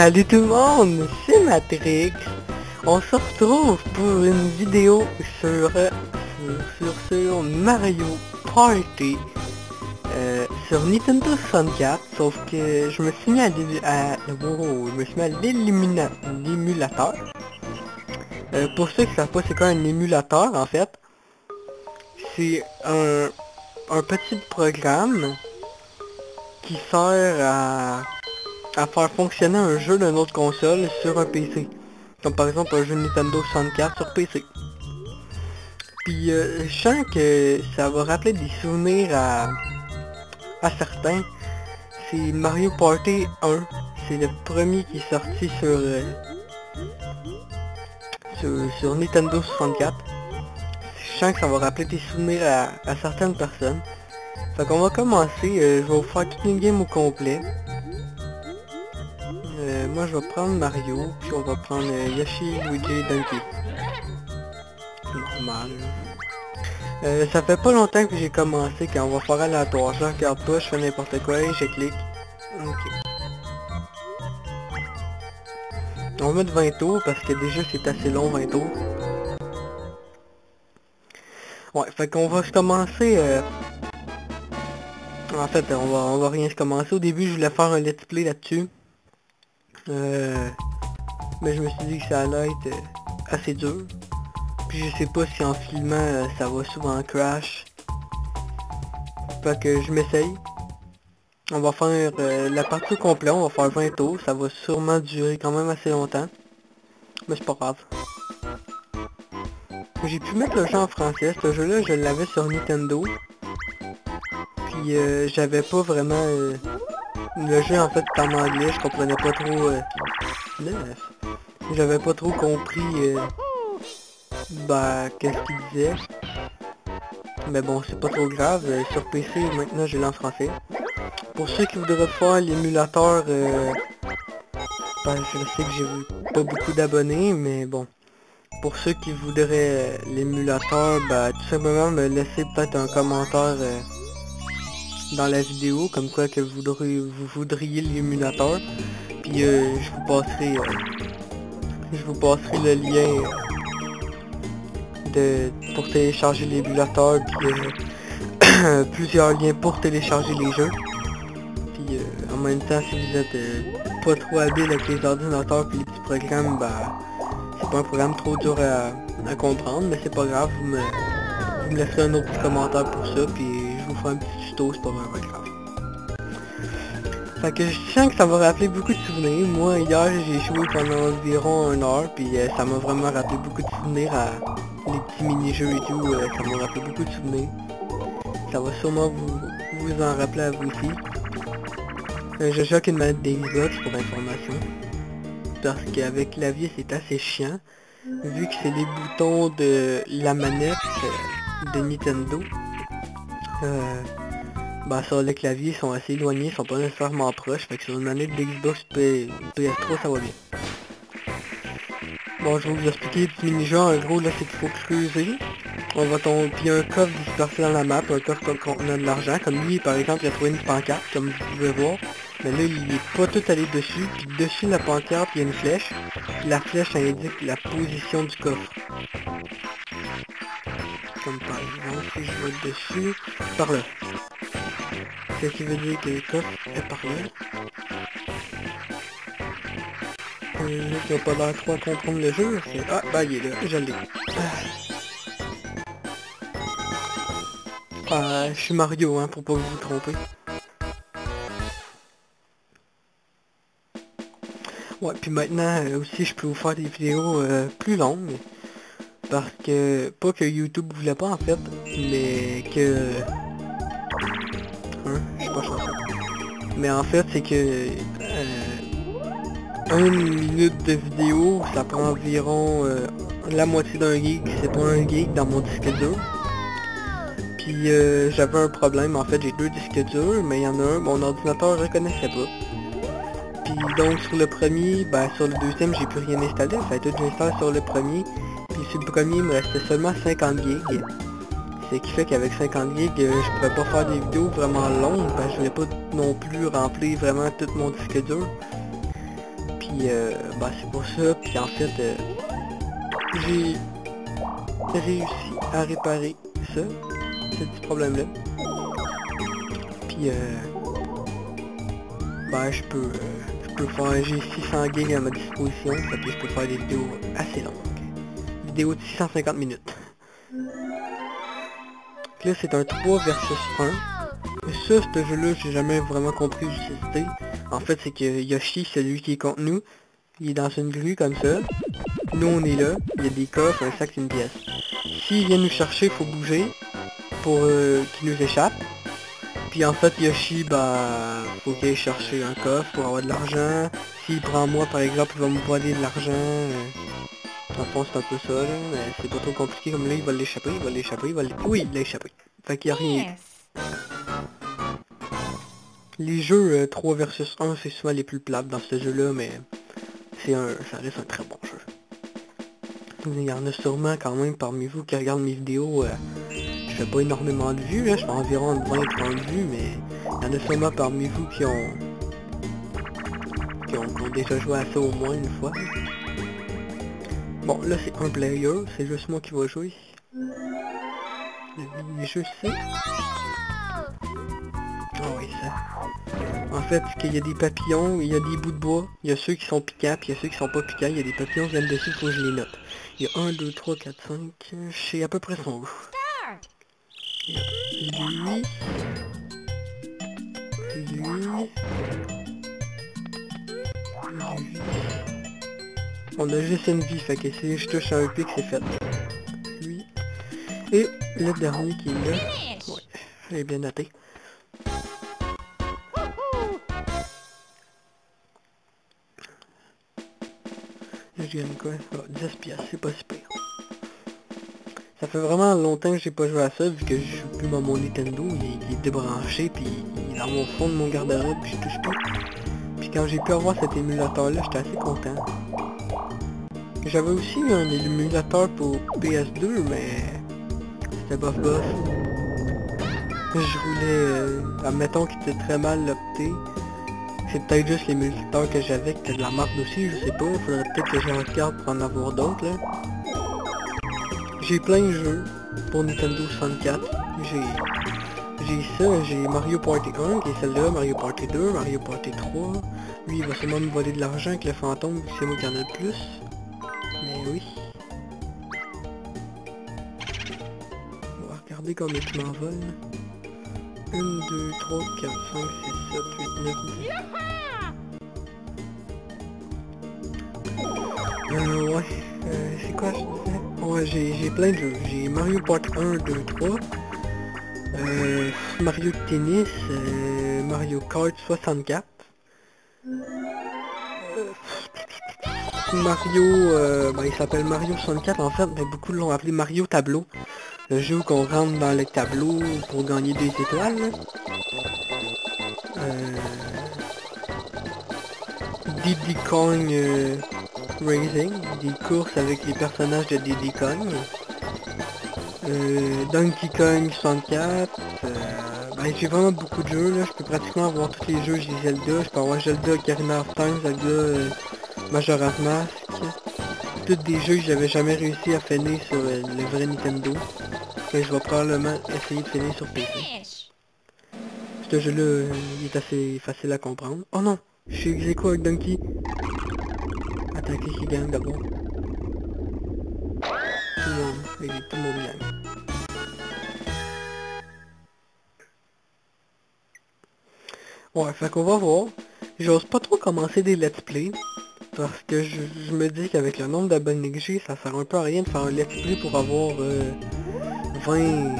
Salut tout le monde, c'est Matrix. On se retrouve pour une vidéo sur, sur, sur, Mario Party euh, sur Nintendo 64, sauf que je me suis mis à, à oh, je me suis mis à l'émulateur. Euh, pour ceux qui savent pas c'est quoi un émulateur en fait, c'est un, un petit programme qui sert à à faire fonctionner un jeu d'une autre console sur un PC. Comme par exemple un jeu Nintendo 64 sur PC. Puis euh, je sens que ça va rappeler des souvenirs à, à certains. C'est Mario Party 1. C'est le premier qui est sorti sur, euh, sur, Nintendo 64. Je sens que ça va rappeler des souvenirs à, certaines personnes. Fait qu'on va commencer, euh, je vais vous faire toute une game au complet. Euh, moi je vais prendre Mario, puis on va prendre euh, Yoshi, Luigi, Donkey. Normal. Euh, ça fait pas longtemps que j'ai commencé quand on va faire aléatoire. Je regarde pas, je fais n'importe quoi et je clique. Ok. On va mettre 20 tours parce que déjà c'est assez long 20 tours. Ouais, fait qu'on va se commencer... Euh... En fait, on va, on va rien se commencer. Au début, je voulais faire un let's play là-dessus. Euh, mais je me suis dit que ça allait être euh, assez dur. Puis je sais pas si en filmant euh, ça va souvent crash. Fait que je m'essaye. On va faire la partie complète, on va faire 20 tours. Ça va sûrement durer quand même assez longtemps. Mais c'est pas grave. J'ai pu mettre le jeu en français. Ce jeu-là, je l'avais sur Nintendo. Puis j'avais pas vraiment le jeu en fait est en anglais, je comprenais pas trop... Euh... J'avais pas trop compris... Euh... Bah, qu'est-ce qu'il disait. Mais bon, c'est pas trop grave. Euh, sur PC, maintenant, je l'ai en français. Pour ceux qui voudraient faire l'émulateur... Euh... Ben, je sais que j'ai pas beaucoup d'abonnés, mais bon. Pour ceux qui voudraient l'émulateur, bah, tout simplement me laisser peut-être un commentaire... Euh, dans la vidéo, comme quoi que vous voudriez, vous voudriez l'émulateur. Puis euh, je vous passerai euh, je vous passerai le lien de pour télécharger l'émulateur puis euh, plusieurs liens pour télécharger les jeux. Puis en même temps si vous êtes pas trop habile avec les ordinateurs puis les petits programmes, bah c'est pas un programme trop dur à, comprendre, mais c'est pas grave, vous me, vous me laisserez un autre petit commentaire pour ça, puis ferai un petit c'est pas vraiment grave. Fait que je sens que ça m'a rappelé beaucoup de souvenirs. Moi, hier, j'ai joué pendant environ une heure, puis euh, ça m'a vraiment rappelé beaucoup de souvenirs à les petits mini-jeux et tout. Euh, ça m'a rappelé beaucoup de souvenirs. Ça va sûrement vous, vous en rappeler à vous aussi. Euh, je joue une manette d'Xbox pour information. Parce qu'avec clavier, c'est assez chiant. Vu que c'est les boutons de la manette de Nintendo. Euh, bah sur les claviers sont assez éloignés, ils sont pas nécessairement proches, fait que sur une manette d'Xbox PS3 ça va bien. Bon je vais vous expliquer le petit mini-jeu, en gros là c'est qu'il faut creuser. On va tomber, puis il y a un coffre dispersé dans la map, un coffre a de l'argent, comme lui par exemple il a trouvé une pancarte, comme vous pouvez voir. Mais là il est pas tout allé dessus, puis dessus la pancarte il y a une flèche. La flèche indique la position du coffre. Comme par exemple si je vais dessus, par là. Ce qui veut dire que le coffre est par là. Euh, qui n'a pas l'air trop comprendre le jeu. Ah, bah il est là, je l'ai. Ah, je suis Mario, hein, pour pas vous tromper. Ouais, puis maintenant euh, aussi je peux vous faire des vidéos euh, plus longues. Parce que, pas que YouTube voulait pas en fait, mais que mais en fait, c'est que... Euh, une minute de vidéo, ça prend environ euh, la moitié d'un gig. C'est pas un gig dans mon disque dur. Puis euh, j'avais un problème. En fait, j'ai deux disques durs, mais il y en a un, mon ordinateur je reconnaissait pas. Puis donc sur le premier, ben sur le deuxième, j'ai plus rien installé. Ça a tout j'installe sur le premier. Puis sur le premier, il me restait seulement 50 gigs. Ce qui fait qu'avec 50 gigs, euh, je pourrais pas faire des vidéos vraiment longues, parce que je voulais pas non plus remplir vraiment tout mon disque dur. Puis euh, bah c'est pour ça, puis en fait euh, j'ai réussi à réparer ça, ce petit problème là. Puis euh, bah je peux euh, je peux faire j'ai 600 gigs à ma disposition, ça fait que je peux faire des vidéos assez longues. Vidéo de 650 minutes. Là c'est un 3 versus 1. Et ça, ce jeu-là, j'ai jamais vraiment compris l'utilité. En fait, c'est que Yoshi, celui qui est contre nous, il est dans une grue comme ça. Nous, on est là. Il y a des coffres, un sac, une pièce. S'il vient nous chercher, faut bouger pour euh, qu'il nous échappe. Puis en fait, Yoshi, bah, faut qu'il aille chercher un coffre pour avoir de l'argent. S'il prend moi, par exemple, il va me voler de l'argent. Euh, fond, c'est un peu ça, là. Mais c'est pas trop compliqué. Comme là, il va l'échapper, il va l'échapper, il va l'échapper. Oui, il l'a échappé. Fait qu'il y a rien. Les jeux euh, 3 versus 1, c'est souvent les plus plates dans ce jeu-là, mais c'est un, ça reste un très bon jeu. Il y en a sûrement quand même parmi vous qui regardent mes vidéos. Euh, je fais pas énormément de vues, là, je fais environ 20 30 vues, mais il y en a sûrement parmi vous qui ont, qui ont déjà joué à ça au moins une fois. Bon, là c'est un player, c'est juste moi qui va jouer. Le jeu c'est... Ah oui, ça. En fait, qu'il y a des papillons, il y a des bouts de bois, il y a ceux qui sont piquants, puis il y a ceux qui sont pas piquants, il y a des papillons viennent dessus, il faut que je les note. Il y a 1, 2, 3, 4, 5, je sais à peu près son goût. Lui. Lui. Lui. On a juste une vie, fait que si je touche un pic, c'est fait. Lui. Et le dernier qui est là. Ouais, j'ai bien noté. Je gagne quoi? Ah, 10 piastres, c'est pas super. Ça fait vraiment longtemps que j'ai pas joué à ça, vu que je joue plus mon Nintendo, il, il est débranché, puis il est dans mon fond de mon garde-robe, puis je touche pas. Puis quand j'ai pu avoir cet émulateur-là, j'étais assez content. J'avais aussi un émulateur pour PS2, mais c'était bof bof. Je voulais, euh, admettons qu'il était très mal opté. C'est peut-être juste l'émulateur que j'avais qui était de la marque aussi, je sais pas. Faudrait peut-être que je regarde pour en avoir d'autres là. J'ai plein de jeux pour Nintendo 64. J'ai j'ai ça, j'ai Mario Party 1 qui est celle-là, Mario Party 2, Mario Party 3. Lui il va sûrement me voler de l'argent avec le fantôme, c'est moi qui en le plus. On va regarder combien tu m'envoles. 1, 2, 3, 4, 5, 6, 7, 8, 9, 10. Euh, ouais. Euh, c'est quoi je disais? Ouais, j'ai plein de jeux. J'ai Mario Party 1, 2, 3. Euh, Mario Tennis, euh, Mario Kart 64. Euh, Mario, euh, ben, il s'appelle Mario 64 en fait, mais beaucoup l'ont appelé Mario Tableau. Le jeu où on rentre dans le tableau pour gagner des étoiles. Euh, Diddy Kong euh, Racing, des courses avec les personnages de Diddy Kong. Euh, Donkey Kong 64. Euh, ben, j'ai vraiment beaucoup de jeux là, je peux pratiquement avoir tous les jeux, j'ai Zelda, je peux avoir Zelda Ocarina of Time, Zelda Majora's Mask. Tous des jeux que j'avais jamais réussi à finir sur le vrai Nintendo. Je vais probablement essayer de finir sur PC. Ce jeu-là, il est assez facile à comprendre. Oh non! Je suis ex avec Donkey. Attaquer qui gagne d'abord? Tout le monde, et tout le monde. Ouais, fait qu'on va voir. J'ose pas trop commencer des let's play. Parce que je, je me dis qu'avec le nombre d'abonnés que j'ai, ça sert un peu à rien de faire un let's play pour avoir euh, 20...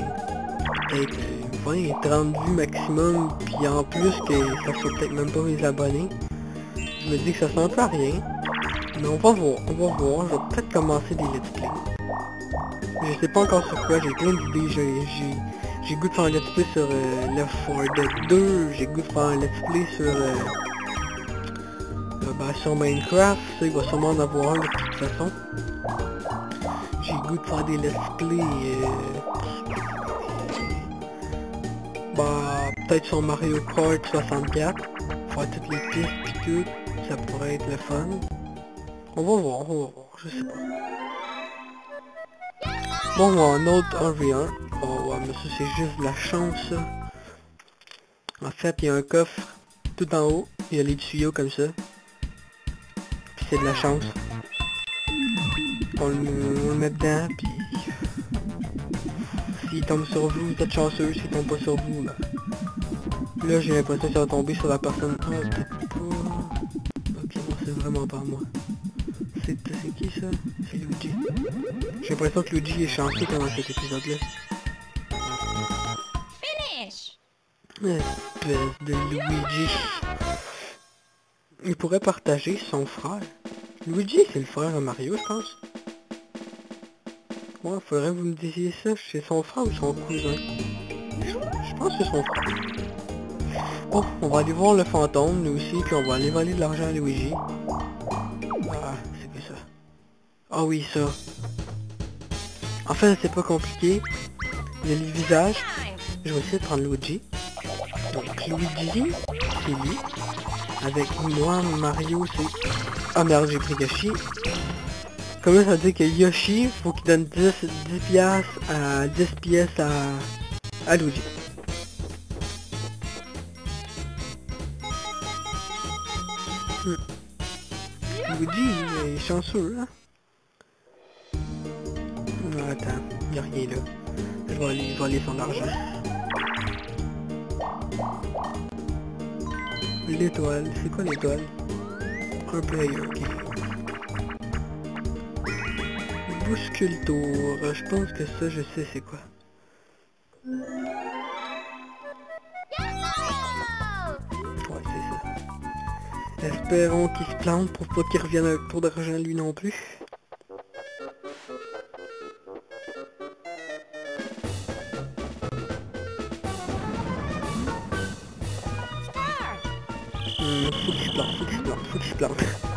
Peut-être euh, 20, 30 vues maximum. Puis en plus que ça soit peut-être même pas mes abonnés. Je me dis que ça peu à rien. Mais on va voir, on va voir. Je vais peut-être commencer des let's play. Je sais pas encore sur quoi, j'ai plein d'idées. J'ai goût de faire un let's play sur Left 4 Dead 2. J'ai goût de faire un let's play sur... Bah, sur Minecraft. Ça, il va sûrement en avoir un de toute façon. De faire des let's play... Bah, peut-être sur Mario Kart 64. Faire toutes les pistes pis tout. Ça pourrait être le fun. On va voir, on va voir, je sais pas. Bon, un autre 1v1. Oh ouais, mais ça c'est juste de la chance. En fait, il y a un coffre tout en haut. Il y a les tuyaux comme ça. Puis c'est de la chance. On le, met dedans, puis... S'il tombe sur vous, vous êtes chanceux. S'il tombe pas sur vous, là... Là, j'ai l'impression que ça va tomber sur la personne... Ah, peut-être pas... Ok, non, c'est vraiment pas moi. C'est c'est qui ça? C'est Luigi. J'ai l'impression que Luigi est chanceux pendant cet épisode-là. Finish! Espèce de Luigi. Il pourrait partager son frère. Luigi, c'est le frère de Mario, je pense. Moi, faudrait que vous me disiez ça. C'est son frère ou son cousin Je, pense que c'est son frère. Bon, on va aller voir le fantôme, nous aussi, puis on va aller voler de l'argent à Luigi. Ah, c'est que ça? Ah oui, ça. Enfin, c'est pas compliqué. Il y a les visages. Je vais essayer de prendre Luigi. Donc Luigi, c'est lui. Avec moi, Mario, c'est... Ah merde, j'ai pris Yoshi. Comment ça veut dire que Yoshi, faut donne 10, 10 piastres à 10 pièces à, à Luigi. Hmm. Luigi, il est chanceux, hein? Non, attends, il a rien là. Je vais aller voler son argent. L'étoile, c'est quoi l'étoile? Un player, ok. Bouscule tour, je pense que ça je sais c'est quoi. Ouais, c'est ça. Espérons qu'il se plante pour pas qu'il revienne avec trop d'argent lui non plus. Hmm, faut qu'il se plante, faut qu'il se plante, faut qu'il se plante.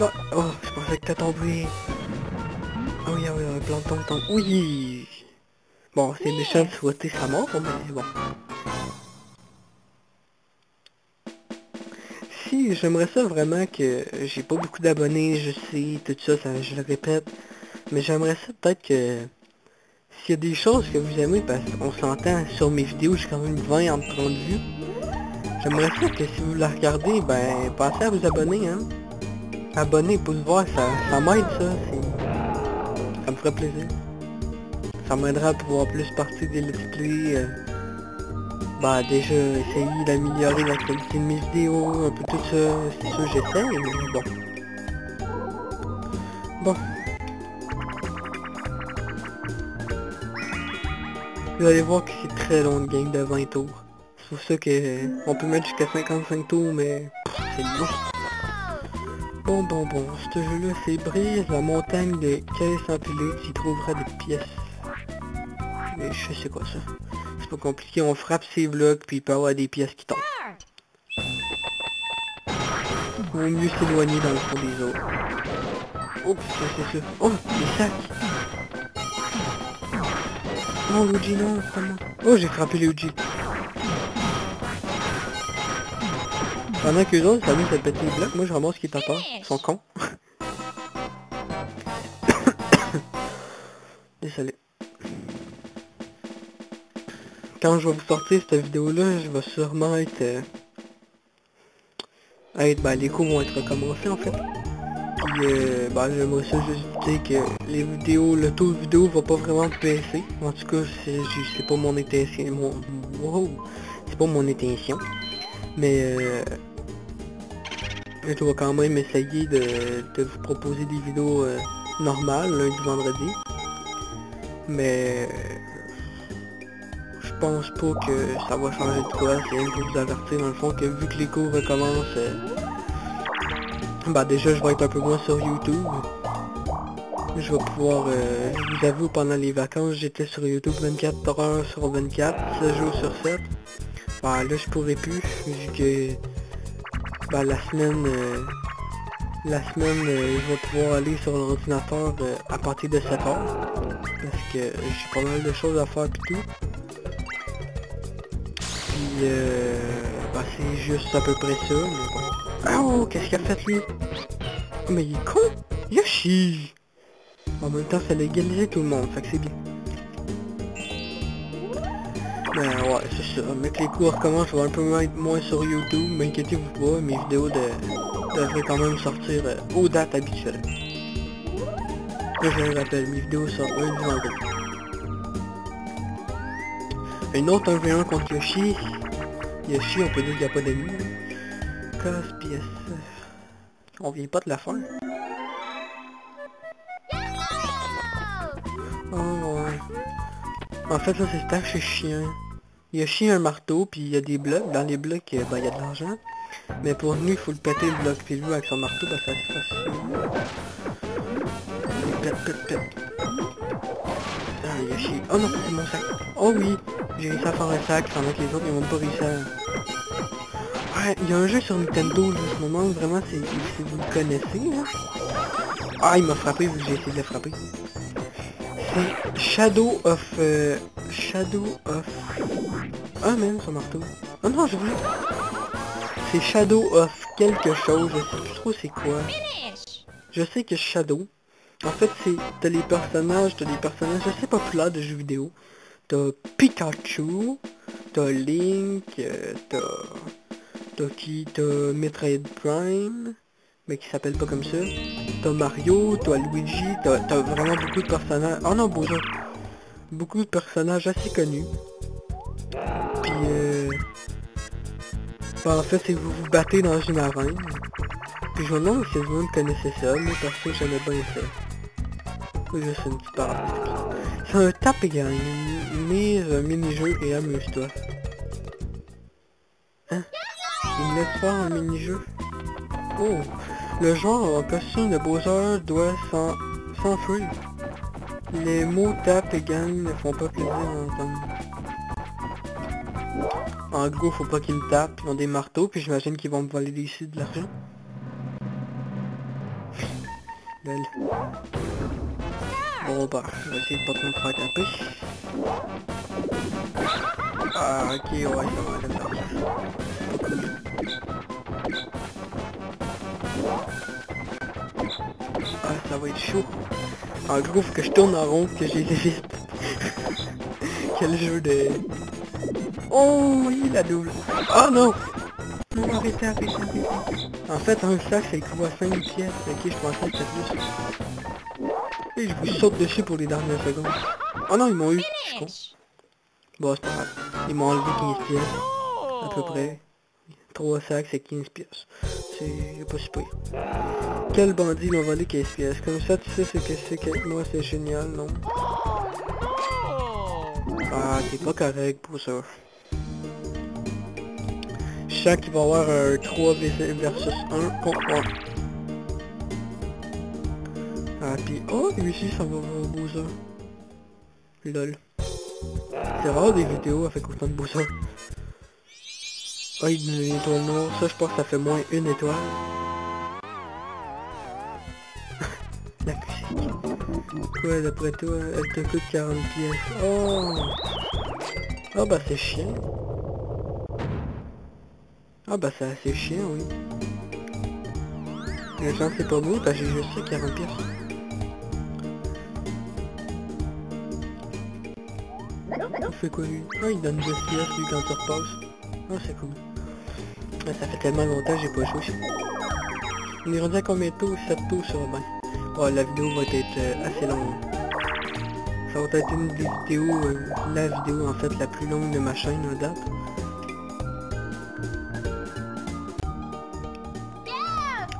Non, oh, je pensais que t'as tombé. Ah oui, ah oui, ah oui, plante, plante, plante. Oui Bon, c'est méchant de souhaiter sa mort, mais bon. Si, j'aimerais ça vraiment que j'ai pas beaucoup d'abonnés, je sais, tout ça, ça, je le répète. Mais j'aimerais ça peut-être que s'il y a des choses que vous aimez, parce qu'on s'entend sur mes vidéos, j'ai quand même 20 en 30 vues. J'aimerais ça que si vous la regardez, ben pensez à vous abonner, hein. Abonner, pouce voir, ça, ça m'aide ça. Ça me ferait plaisir. Ça m'aidera à pouvoir plus partir des let's play. euh, bah déjà essayer d'améliorer la qualité de mes vidéos, un peu tout ça, c'est sûr j'essaie, mais bon. Bon. Vous allez voir que c'est très long de game de 20 tours. C'est pour ça que on peut mettre jusqu'à 55 tours, mais c'est long. Bon, bon, bon, ce jeu-là, c'est Brise, la montagne de caisses empilées, tu y trouveras des pièces. Mais je sais quoi ça. C'est pas compliqué, on frappe ces blocs, puis il peut avoir des pièces qui tombent. Vaut mieux s'éloigner dans le fond des autres. Oh, c'est c'est ça? Oh, des sacs Non, Luigi, non, comment Oh, j'ai frappé Luigi. Que les autres s'amusent à péter les blocs, moi je ramasse qui terre. Ils sont cons. Désolé. Quand je vais vous sortir cette vidéo-là, je vais sûrement être... euh, être ben, les cours vont être recommencés en fait. Puis euh, ben, j'aimerais ça juste dire que les vidéos, le taux de vidéo va pas vraiment baisser. En tout cas, c'est pas mon intention. Mon, wow, c'est pas mon intention. Mais euh, je dois quand même essayer de, de vous proposer des vidéos euh, normales, lundi, vendredi. Mais euh, je pense pas que ça va changer de quoi. C'est rien pour vous avertir dans le fond que vu que les cours recommencent, euh, bah déjà je vais être un peu moins sur YouTube. Je vais pouvoir, je vous avoue, pendant les vacances, j'étais sur YouTube 24 heures sur 24, 7 jours sur 7. Bah là je pourrais plus, vu que bah, la semaine, euh, la semaine, euh, je pouvoir aller sur l'ordinateur euh, à partir de 7 heures. Parce que j'ai pas mal de choses à faire pis tout. Puis Bah c'est juste à peu près ça, mais bon. Oh, qu'est-ce qu'il a fait lui? Oh mais il est con Yoshi En même temps, ça a égalisé tout le monde, fait que c'est bien. Ben ouais, c'est ça. Mais que les cours recommencent, je vais un peu moins, sur YouTube, mais inquiétez-vous pas, mes vidéos de, devraient quand même sortir euh, aux dates habituelles. Là, je le rappelle, mes vidéos sortent lundi vendredi. Un autre 1v1 contre Yoshi. Yoshi, on peut dire qu'il n'y a pas d'amis. Casse pièce. On vient pas de la fin. En fait, ça c'est tâche chez chien. Yoshi a un marteau, puis il y a des blocs. Dans les blocs, ben, il y a de l'argent. Mais pour nous, il faut le péter le bloc. Puis lui, avec son marteau, ben, ça se facile. Pète, pète, pète. Ah, Yoshi. Oh non, c'est mon sac. Oh oui, j'ai réussi à faire un sac, pendant que les autres, ils n'ont pas réussi à... Ouais, il y a un jeu sur Nintendo, en ce moment, vraiment, c'est- si vous le connaissez, là. Ah, il m'a frappé, vu j'ai essayé de le frapper. Shadow of... euh, Shadow of... Ah, même, son marteau. Ah non, j'ai voulu... C'est Shadow of quelque chose, je sais plus trop c'est quoi. Je sais que Shadow, en fait, c'est t'as les personnages, t'as des personnages assez populaires de jeux vidéo. T'as Pikachu, t'as Link, euh, t'as t'as qui, t'as Metroid Prime, mais qui s'appelle pas comme ça. T'as Mario, t'as Luigi, t'as vraiment beaucoup de personnages. Oh non, Bowser. Beaucoup de personnages assez connus. Puis euh... en fait, c'est vous vous battez dans une arène. Puis je me demande si tout le monde ça, moi perso j'aimais bien ça. C'est juste une petite parenthèse. C'est un tape et gagne, mise un mini-jeu et amuse-toi. Hein? Il me laisse un mini-jeu Oh Le joueur en costume de Bowser doit s'en- s'enfuir. Les mots tape et gagne ne font pas plaisir à entendre. En gros, faut pas qu'ils me tapent, ils ont des marteaux, puis j'imagine qu'ils vont me voler ici de l'argent. Lol. Bon bah, je vais essayer de pas me faire taper. Ah ok, ouais, ça va aller là. Ah, ça va être chaud. Gros, faut que je tourne en rond, que j'ai vite. Quel jeu de... Oh oui, la double. Oh non Non, arrêtez, arrêtez, arrêtez. En fait, un sac, ça équivaut à 5 pièces. Ok, je pensais que c'était plus. Et je vous saute dessus pour les dernières secondes. Oh non, ils m'ont eu. Je suis. Bon. Ils m'ont enlevé 15 pièces. À peu près. 3 sacs, c'est 15 pièces. C'est pas super. Quel bandit m'a volé 15 pièces Comme ça, tu sais ce que c'est que moi, c'est génial, non? Ah, t'es pas correct pour ça. Sens qu'il va avoir un 3 v- versus 1 contre 1. Ah, pis... Oh, lui aussi, ça va voir Bowser. Lol. C'est rare des vidéos avec autant de Bowser. Ah, il donne une étoile noire. Ça, je pense que ça fait moins une étoile. La musique. Ouais, d'après toi, elle te coûte 40 pièces. Oh Ah bah c'est chiant. Ah bah c'est assez chiant, oui. Les gens c'est pas beau parce que j'ai juste ça 40 pièces. Il fait quoi lui? Ah il donne 2 pièces lui quand tu repasses. Ah c'est cool. Ah, ça fait tellement longtemps que j'ai pas joué. On est rendu à combien de tours? 7 tours sur 20. Ouais, la vidéo va être euh, assez longue. Ça va être une des vidéos, euh, la vidéo en fait la plus longue de ma chaîne à date.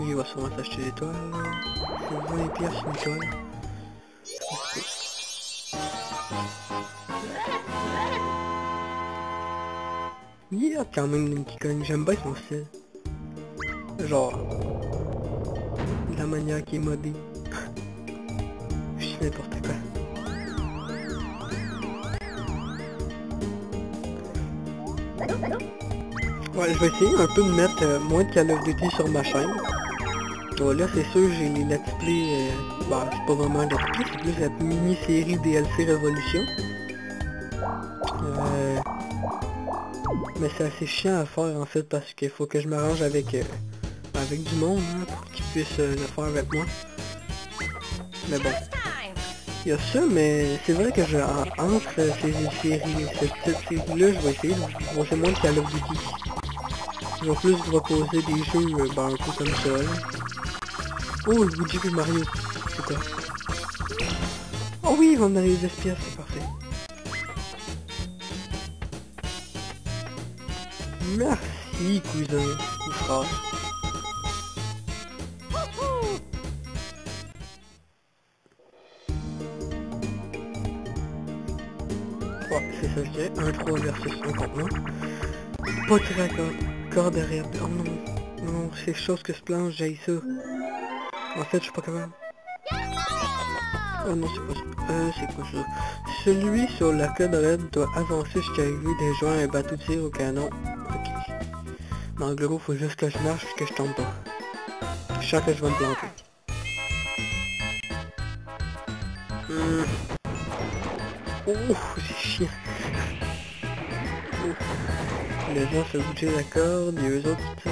Oui, il va sûrement s'acheter l'étoile. C'est 20 pièces une étoile. Il y a quand même une qui cogne, j'aime bien son style. Genre, la manière qui est modée. Je suis n'importe quoi. Ouais, je vais essayer un peu de mettre euh, moins de Call of Duty sur ma chaîne. Bon, là, c'est sûr, j'ai les let's play... Euh, bah, c'est pas vraiment let's play, c'est plus la mini-série DLC Révolution. Euh... Mais c'est assez chiant à faire en fait parce qu'il faut que je m'arrange avec euh, avec du monde hein, pour qu'ils puissent euh, le faire avec moi. Mais bon. Il y a ça, mais c'est vrai que je, en- entre ces séries, cette série-là, je vais essayer de brosser moins de Call of Duty. Je vais plus reposer des jeux euh, ben, un peu comme ça. Oh, le Luigi et Mario. C'est quoi? Oh oui, ils vont me donner des espions, Merci, cousin ou frère. Ouais, c'est ça je dirais. 1-3 versus 1 contre 1. Pas très d'accord. Corde raide. Oh non. Non, c'est chose que se planche, j'ai ça. En fait, je suis pas capable. Oh non, c'est pas ça. Euh, c'est quoi ça? Celui sur la corde doit avancer jusqu'à arriver des joints un bateau de tir au canon. Ok. En gros, faut juste que je marche et que je tombe pas. Je sens que je vais me planter. Hmm. Oh, c'est chiant. Oh. Les gens se bouger la corde, a eux autres qui.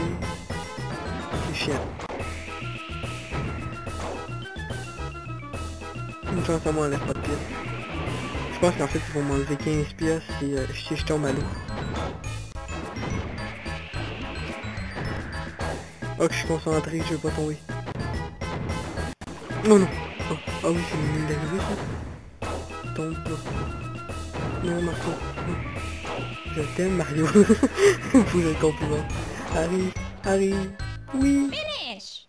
C'est chiant. Une chance à moi, pas de pièces. Je pense qu'en fait, ils vont m'enlever 15 pièces si, euh, si je tombe à l'eau. Oh, je suis concentré, je vais pas tomber. Non, non. Oh, ah oui, c'est une ligne d'arrivée, ça. Tombe pas. Non, Marco. Non. Je t'aime, Mario. Pour le compliment. Arrive, arrive. Oui. Finish.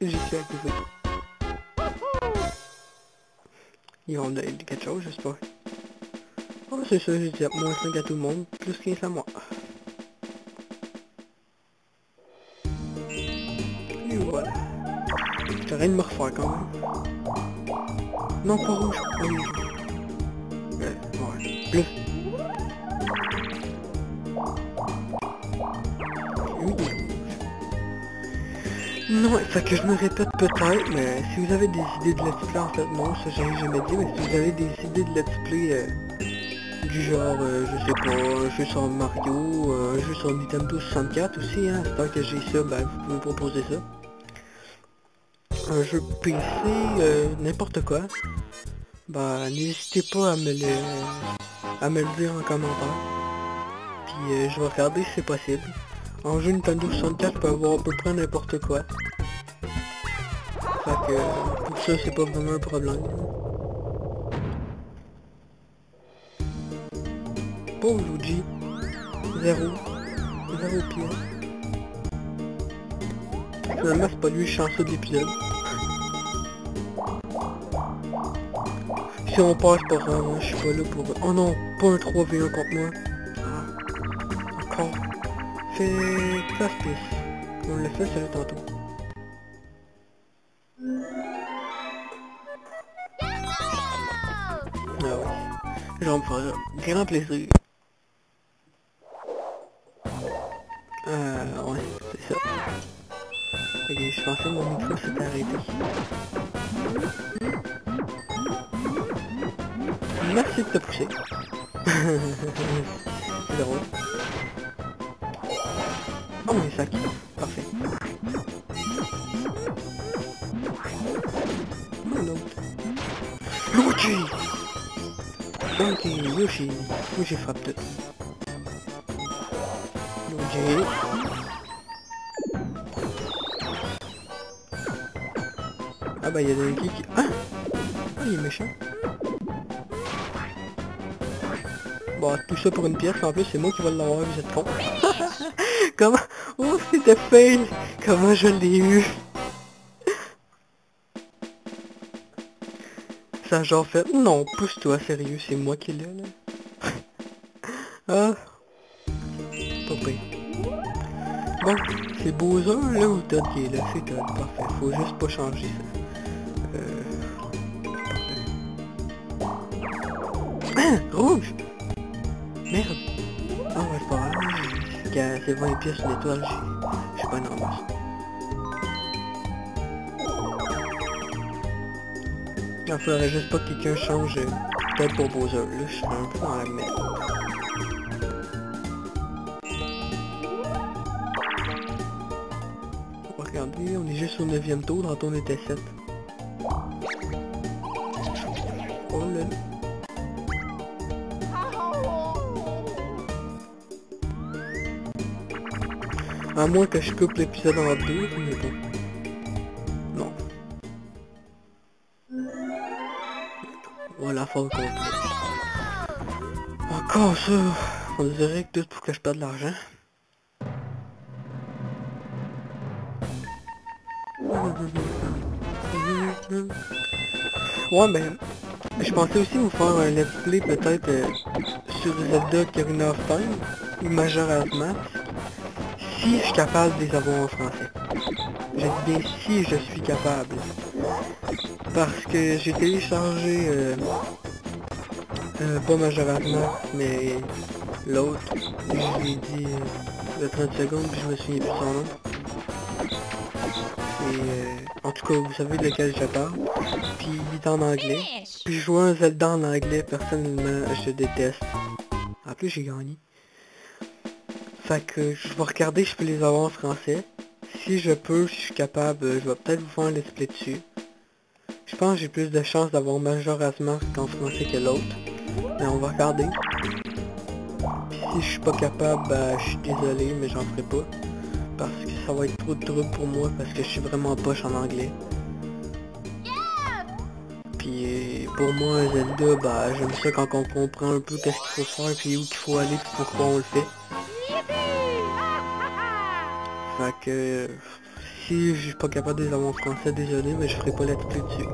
J'ai fait à côté. Ils vont me donner quelque chose, j'espère. Oh, c'est ça, j'ai dit moins 5 à tout le monde, plus 15 à moi. J'arrête de me refaire quand même. Non, pas rouge. Oui. Euh, ouais. Bleu. Oui. Non, fait que je me répète peut-être, mais si vous avez des idées de let's play, en fait, non, ça j'ai jamais dit, mais si vous avez des idées de let's play euh, du genre, euh, je sais pas, jeu sur Mario, euh, jeu sur Nintendo 64 aussi, hein, tant que j'ai ça, ben vous pouvez me proposer ça. Un jeu PC, euh, n'importe quoi, bah n'hésitez pas à me le, à me le dire en commentaire. Puis euh, je vais regarder si c'est possible. En jeu Nintendo 64, je peux avoir à peu près n'importe quoi. Fait que pour ça, c'est pas vraiment un problème. Pauvre Luigi. Zéro. Zéro pièce. Finalement, c'est pas lui le chanceux de l'épisode. Si on passe pas grave, hein, je suis pas là pour... Oh non, pas un 3v1 contre moi. Ah. Encore. Classe plus. On l'a fait celui tantôt. Ah ouais. Je vais me faire grand plaisir. Euh, ouais, c'est ça. Ok, je pensais que mon micro s'était arrêté. Merci de te pousser. c'est drôle. Oh, un sac. Parfait. Un autre. Luigi Ok, Yoshi. Yoshi frappe tout. Luigi. Ah bah il y a des qui qui... Ah Ah il est méchant. Bon, tout ça pour une pièce, en plus c'est moi qui vais l'avoir, vous êtes con. Comment? Oh, c'était fail Comment je l'ai eu? Ça genre fait... Non, pousse-toi, sérieux, c'est moi qui l'ai, là. ah. Pas pire. Bon, c'est Bowser, là, ou Todd qui est là? C'est Todd, parfait. Faut juste pas changer ça. Euh... Rouge! les pièces, une étoile, je suis pas une. Il faudrait juste pas que quelqu'un change euh, peut-être pour Bowser. Là, je suis un peu dans la merde. Regardez, on est juste au 9ème tour, dans on était 7. À moins que je coupe l'épisode en deux, mais bon. Non. Voilà, faut complet. Encore ça. On dirait que tout pour que je perde de l'argent. Ouais, ben, je pensais aussi vous faire un let's play peut-être euh, sur Zelda Ocarina of Time ou Majora's Mask si je suis capable de les avoir en français. Je dis bien si je suis capable. Parce que j'ai téléchargé euh, euh, pas Mask, mais l'autre, je lui ai dit euh, de 30 secondes, puis je me souviens plus son nom. Et euh, en tout cas, vous savez de lequel je parle. Puis il est en anglais. Puis jouer un Zelda en anglais, personnellement, je déteste. En plus, j'ai gagné. Fait que je vais regarder, je peux les avoir en français. Si je peux, si je suis capable, je vais peut-être vous faire un let's play dessus. Je pense que j'ai plus de chances d'avoir Mask en français que l'autre. Mais on va regarder. Puis si je suis pas capable, ben, je suis désolé, mais j'en ferai pas. Parce que ça va être trop de trouble pour moi, parce que je suis vraiment poche en anglais. Puis pour moi, Zelda, bah j'aime ça quand on comprend un peu qu'est-ce qu'il faut faire, puis où qu'il faut aller, puis pourquoi on le fait. Fait que euh, si je suis pas capable de les avoir en français, désolé, mais je ferai pas play dessus.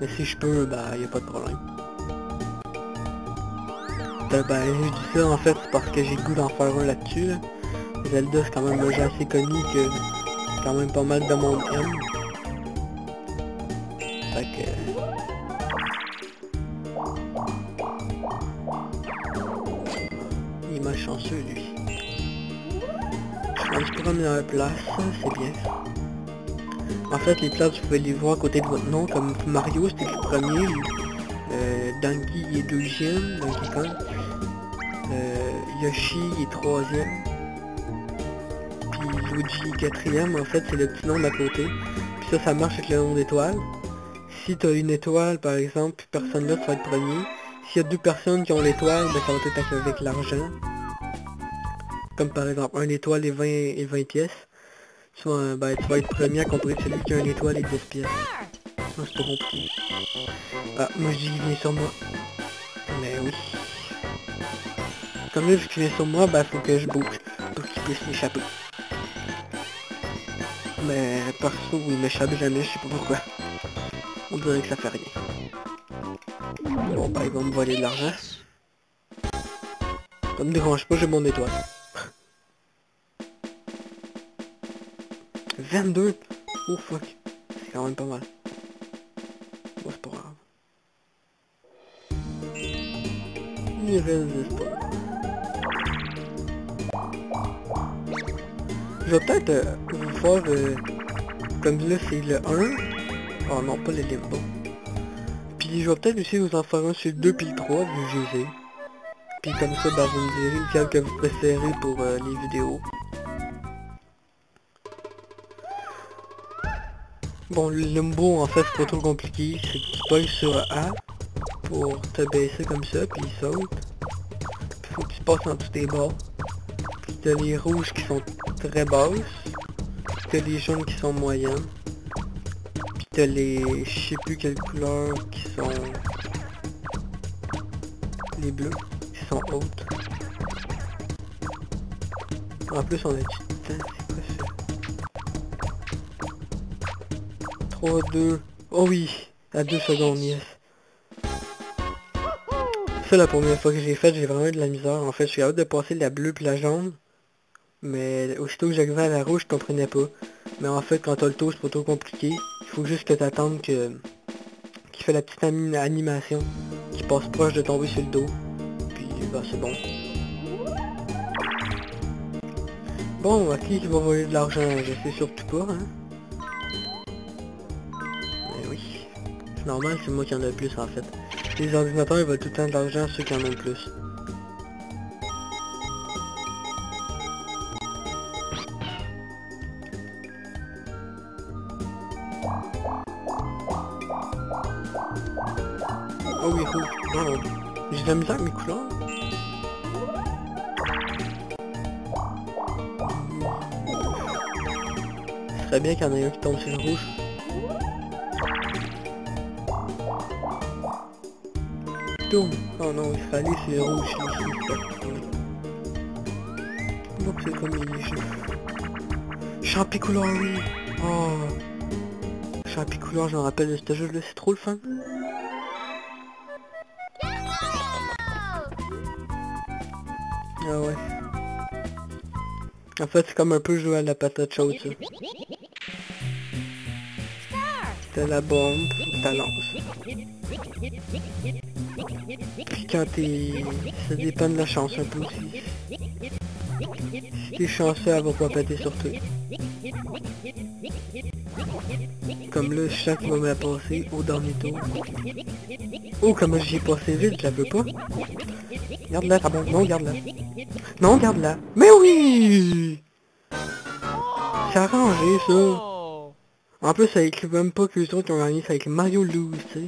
Mais si je peux, bah y a pas de problème. Euh, ben j'ai dit ça en fait parce que j'ai le goût d'en faire un là-dessus. là. Zelda c'est quand même un jeu assez connu que quand même pas mal de monde aime. Fait que... Il est malchanceux lui. Je suis rendu première place, c'est bien. En fait les places vous pouvez les voir à côté de votre nom, comme Mario c'était le premier, euh, Donkey est deuxième, Kong. Euh, Yoshi est troisième. Puis Luigi est quatrième, en fait c'est le petit nom d'à côté. Puis ça, ça marche avec le nombre d'étoiles. Si tu as une étoile par exemple, personne tu vas être premier. S'il y a deux personnes qui ont l'étoile, ben ça va être avec l'argent. Comme par exemple un étoile et 20, et 20 pièces. Soit, ben, tu vas être premier à comparer celui qui a une étoile et 10 pièces. Non, c'est pas compliqué. Ah, moi je dis qu'il vient sur moi. Mais oui. Comme là, vu qu'il vient sur moi, bah faut que je bouge pour qu'il puisse m'échapper. Mais perso, il m'échappe jamais, je sais pas pourquoi. On dirait que ça fait rien. Bon bah il va me voler de l'argent. Ça me dérange pas, j'ai mon étoile. 22 Oh fuck. C'est quand même pas mal. Bon, c'est pas grave. Espoirs. Je vais peut-être euh, vous faire... euh, comme là, c'est le 1. Oh non, pas le limbo. Puis je vais peut-être aussi vous en faire un sur le 2 puis le 3, vu que je les ai. Puis comme ça, bah, vous me direz lequel que vous préférez pour euh, les vidéos. Bon, le limbo, en fait, c'est pas trop compliqué. C'est que tu sur A pour te baisser comme ça, puis il saute. Puis faut que tu passes en dessous des bords. Puis t'as les rouges qui sont très basses. Puis t'as les jaunes qui sont moyennes. Puis t'as les... je sais plus quelles couleurs qui sont... Les bleus, qui sont hautes. En plus, on a du temps, 3, 2... Oh oui! À 2 secondes, yes. Ça, la première fois que j'ai fait, j'ai vraiment eu de la misère. En fait, je suis capable de passer la bleue puis la jaune. Mais aussitôt que j'arrivais à la rouge, je comprenais pas. Mais en fait, quand t'as le tour, c'est pas trop compliqué. Il faut juste que t'attendes que... qu'il fait la petite ani- animation. Qui passe proche de tomber sur le dos. Puis, bah, c'est bon. Bon, à qui va voler de l'argent? Je sais surtout pas, hein. normal, c'est moi qui en ai le plus en fait. Les ordinateurs, ils veulent tout le temps ceux qui en ont le plus. Ah oh oui, rouge. Oh, J'ai de la misère mes couleurs. Ce serait bien qu'il y en ait un qui tombe sur le rouge. Oh non, il sur le rouge ici. C'est comme les jeux. Champi couleur, oui. Oh. Je me rappelle de ce jeu-là, c'est trop le fun. Ah ouais. En fait, c'est comme un peu jouer à la patate chaude, ça. T'as la bombe, t'as lance. Puis quand t'es... Ça dépend de la chance un peu aussi. Si t'es chanceux, elle va pas péter sur toi. Comme là, va me la passer au dernier tour. Oh, comment j'y ai passé vite, je la veux pas. Garde-la, bon, non, garde-la. Non, garde-la. Mais oui C'est arrangé, ça. En plus, ça écrit même pas que les autres ont gagné, c'est avec Mario Lose, tu sais.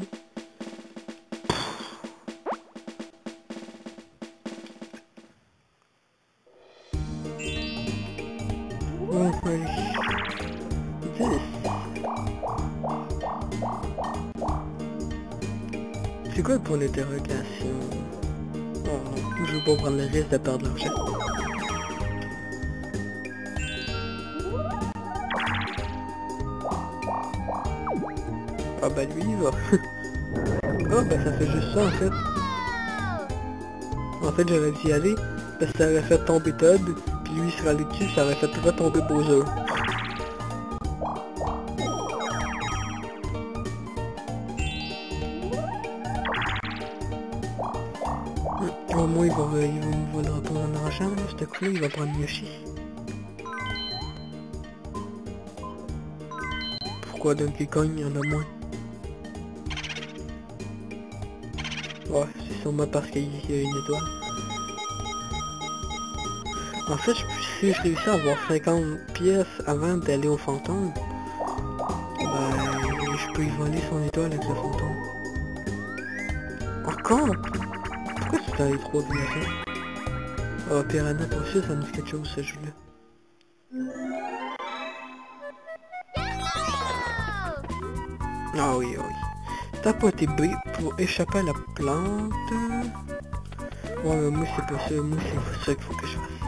Point d'interrogation Oh je veux pas prendre le risque de perdre l'argent. Ah bah lui il va. oh bah ça fait juste ça en fait. En fait j'aurais dû y aller parce que ça aurait fait tomber Todd, puis lui il serait allé dessus, ça aurait fait retomber Bowser. Il va prendre Yoshi. Pourquoi Donkey Kong il y en a moins? Ouais, c'est sûrement parce qu'il y a une étoile. En fait, si je réussis à avoir 50 pièces avant d'aller au fantôme, ben, je peux y voler son étoile avec le fantôme. Encore? Pourquoi tu allé trop ça Oh, Piranha aussi, ça me dit quelque chose ce jeu-là. Ah oui, ah oui. Tapoter B pour échapper à la plante? Ouais, mais moi c'est pas ça, moi c'est ça qu'il faut que je fasse.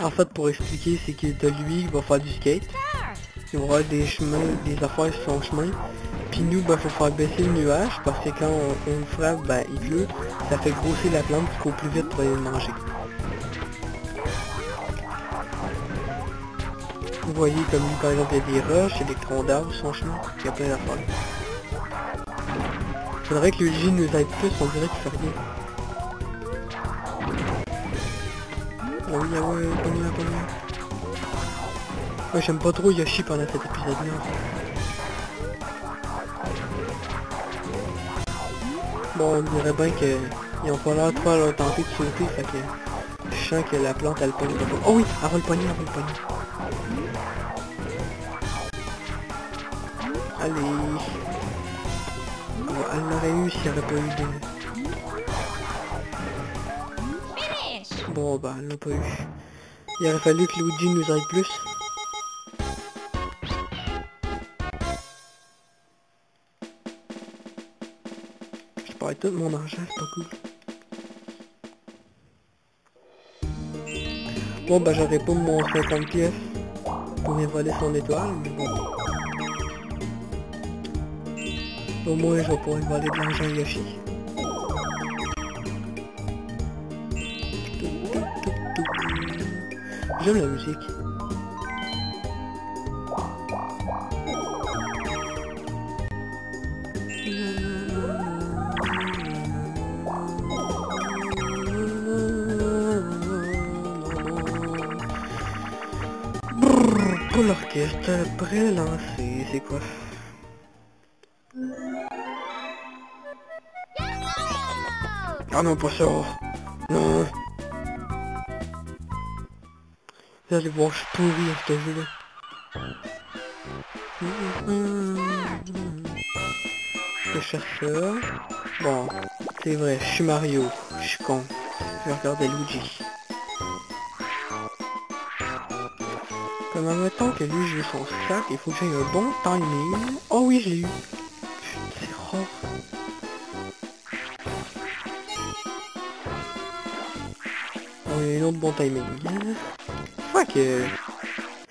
En fait, pour expliquer, c'est que de lui, il va faire du skate. Il va avoir des chemins, des affaires sur son chemin. Puis nous, ben, faut faire baisser le nuage, parce que quand on, frappe, ben, il pleut. Ça fait grossir la plante court plus vite pour aller le manger. Vous voyez comme lui, par exemple, il y a des roches, il y a des troncs d'arbres sur chemin. Il y a plein d'affaires. Faudrait que le J nous aide plus, on dirait qu'il fait rien. Ah oui, ah ouais, bonne nuit, bonne nuit. Ouais, j'aime pas trop Yoshi pendant cet épisode-là. Bon, on dirait bien qu'ils ont pas l'air trop à leur tenter de sauter, fait que je sens que la plante elle pogne. Oh oui, elle va le pogner, elle va le pogner. Allez. Oh, elle l'aurait eu s'il n'y aurait pas eu de... Bon bah elle l'a pas eu. Il aurait fallu que Luigi nous aide plus. Tout mon argent, c'est pas cool. Bon bah j'aurais pas mon 50 pièces pour voler son étoile, mais bon. Au moins je vais pouvoir voler de l'argent Yoshi. J'aime la musique. Pour l'orchestre, prêt lancé, c'est quoi Ah non, pas ça Non Vous allez voir, je suis pourri à ce jeu-là. ça. Bon, c'est vrai, je suis Mario. Je suis con. Je vais regarder Luigi. Comme admettons que lui joue son sac, il faut que j'ai un bon timing. Oh oui, je l'ai eu. C'est rare. Oh, il y a un autre bon timing. Je que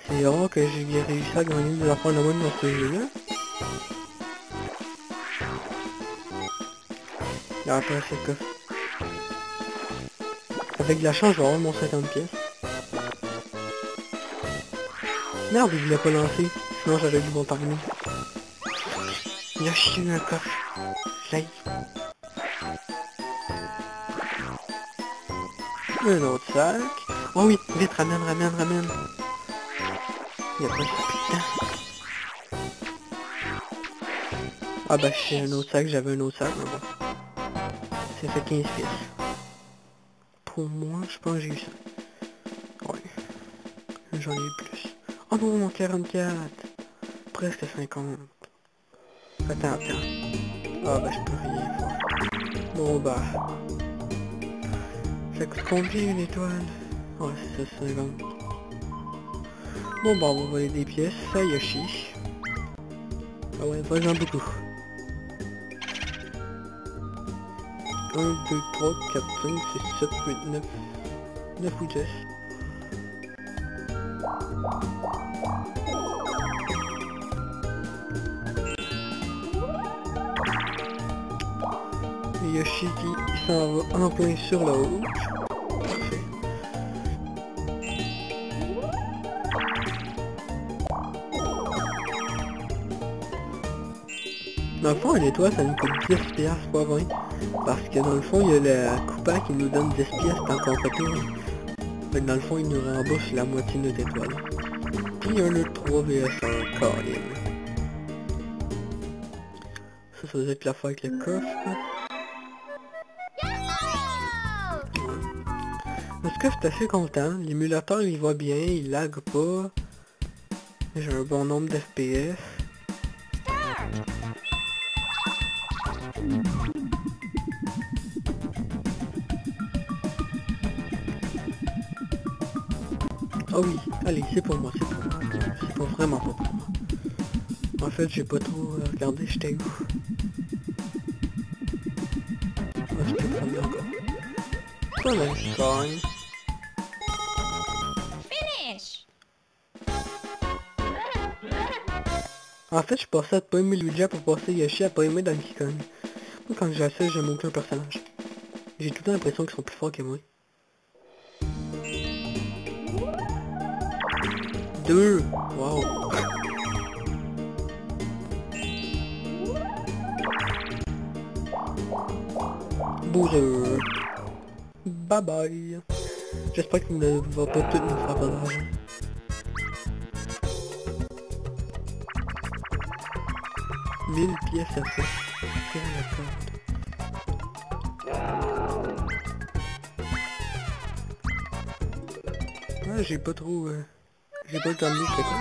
c'est rare que j'ai réussi à gagner des affaires de même dans ce jeu-là. Et après, c'est. Avec de la chance, je vais mon 50 pièces. Merde, il voulait pas lancer. Sinon, j'avais du bon timing. Yoshi, un coffre. J'aille. Un autre sac. Oh oui, vite, ramène, ramène, ramène. Il y a pas de putain. Ah bah, j'ai un autre sac, j'avais un autre sac, mais bon. Ça fait 15 pièces. Pour moi, je pense que j'ai eu ça. Ouais. J'en ai eu plus. Oh non, 44. Presque 50. Attends, attends. Ah bah, je peux rien. Bon bah. Ça coûte combien une étoile? Ouais, c'est ça, 50. Bon bah, on va voler des pièces. Ça, Yoshi. Ah ouais, pas j'en beaucoup. 1, 2, 3, 4, 5, 6, 7, 8, 9. 9 ou 10. En plein sur rouge. Parfait. Dans le fond, une étoile, ça nous coûte 10 piastres, pas 20. Parce que dans le fond, il y a la coupa qui nous donne 10 piastres tant qu'on fait tout. Fait que dans le fond, il nous rembourse la moitié de notre étoile. Puis un autre 3 VS1 Colin. Ça, ça doit être l'affaire avec le coffre. Cas, suis assez content. L'émulateur, il va bien, il lag pas. J'ai un bon nombre d'FPS. Oh oui, allez, c'est pour moi, c'est pour moi. C'est pas vraiment pas pour moi. En fait, j'ai pas trop euh, regardé, j'étais où. Ah, je peux prendre encore. Je gagne. En fait, je passais à pas aimer Luigi pour passer Yoshi à pas aimer Donkey Kong. Moi, quand j'ai ça, j'aime aucun personnage. J'ai tout le temps l'impression qu'ils sont plus forts que moi. Deux Wow Bowser Bye bye J'espère qu'il ne va pas tout nous faire perdre d'argent. Mille pièces à corde. Ah, j'ai pas trop... euh, J'ai pas lire, c'est quoi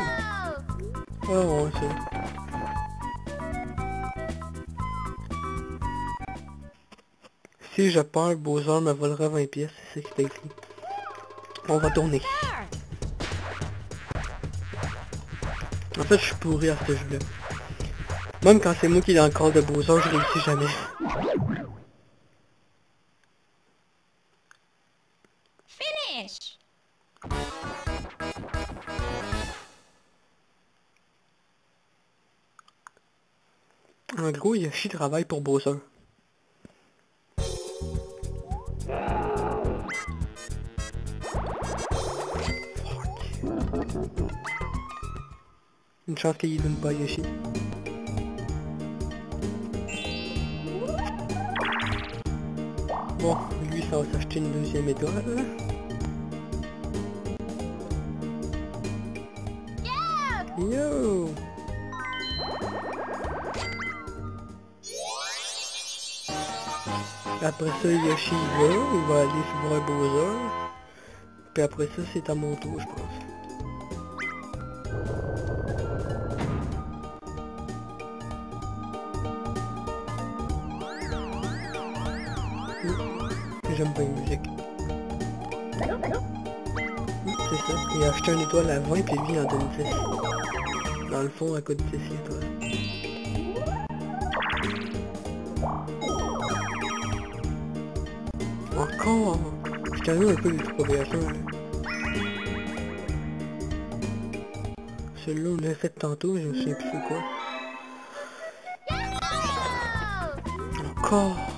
Ah ouais, c'est... Si je perds, Bowser me volera 20 pièces, c'est ce qui est écrit. On va tourner. En fait, je suis pourri à ce jeu-là. Même quand c'est moi qui ai encore de Bowser, je réussis jamais. Finish. En gros, Yoshi travaille pour Bowser. Une chance qu'il donne pas Yoshi. Bon, lui ça va s'acheter une deuxième étoile. Yo Après ça, Yoshi il va, il va aller voir Bowser. Puis après ça, c'est à mon tour, je pense. J'aime pas la musique. C'est ça. Il a acheté une étoile à 20 puis lui en donne 10. Dans le fond, à côté de 10 étoiles. Encore? Je t'avoue un peu les progressions là. Celui-là on l'a fait tantôt, mais je me souviens plus quoi. Encore?